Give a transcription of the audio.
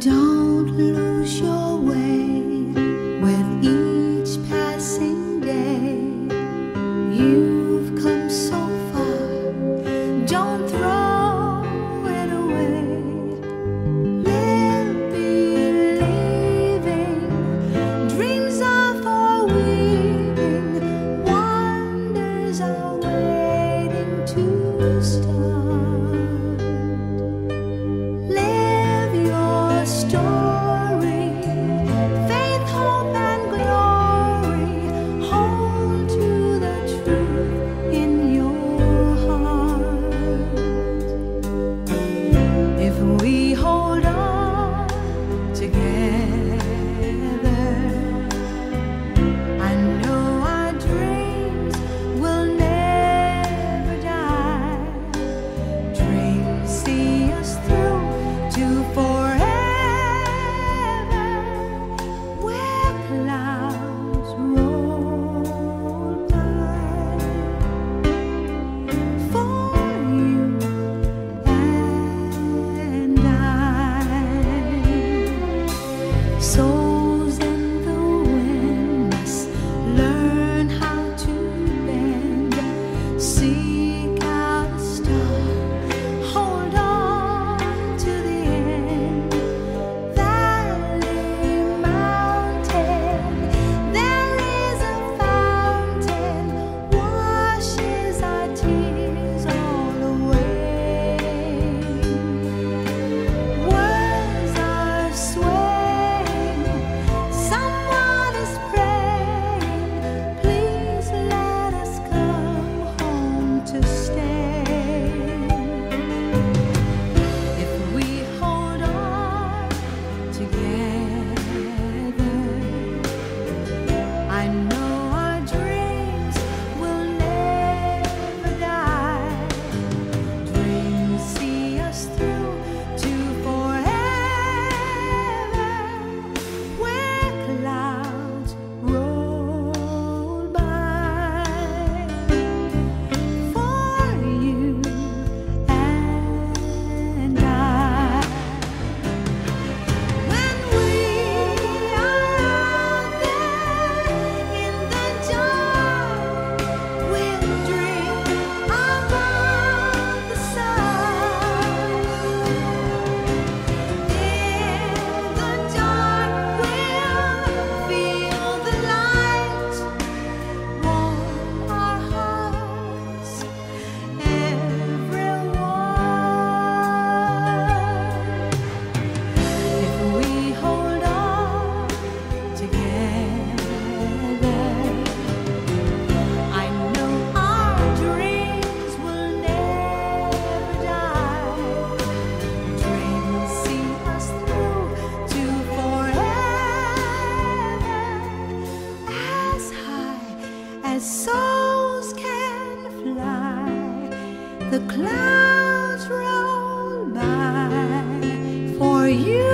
Don't lose your way with each passing day. You've come so far, don't throw it away. Live believing, dreams are for weaving, wonders are waiting to start. the clouds roll by for you.